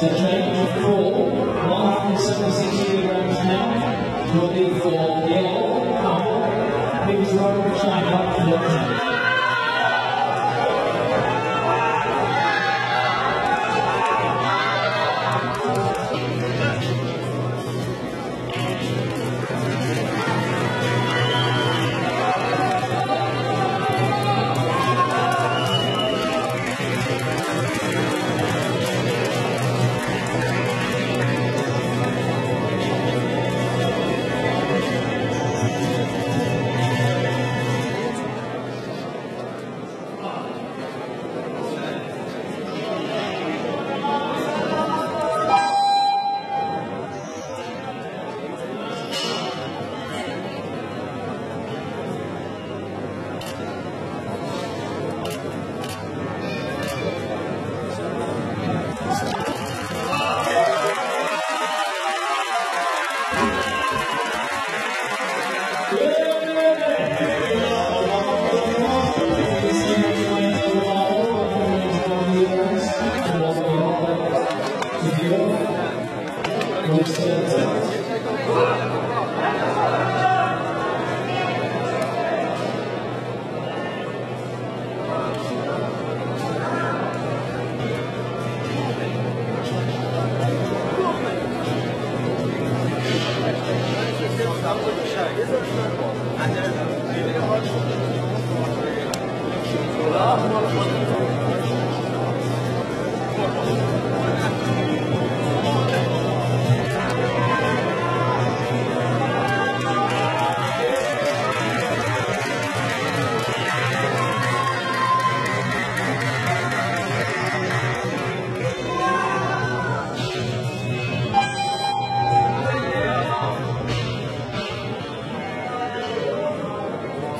There's a change of four, 176 kilograms now, will be for yellow, Biggest Road, China, consciência.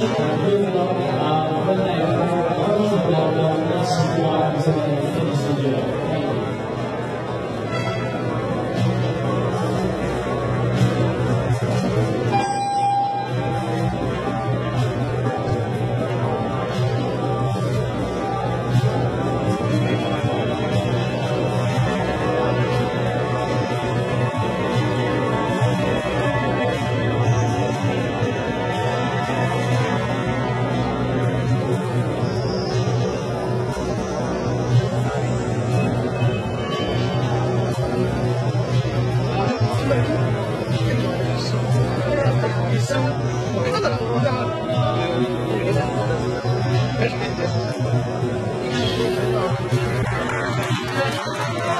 どうも。Thank you.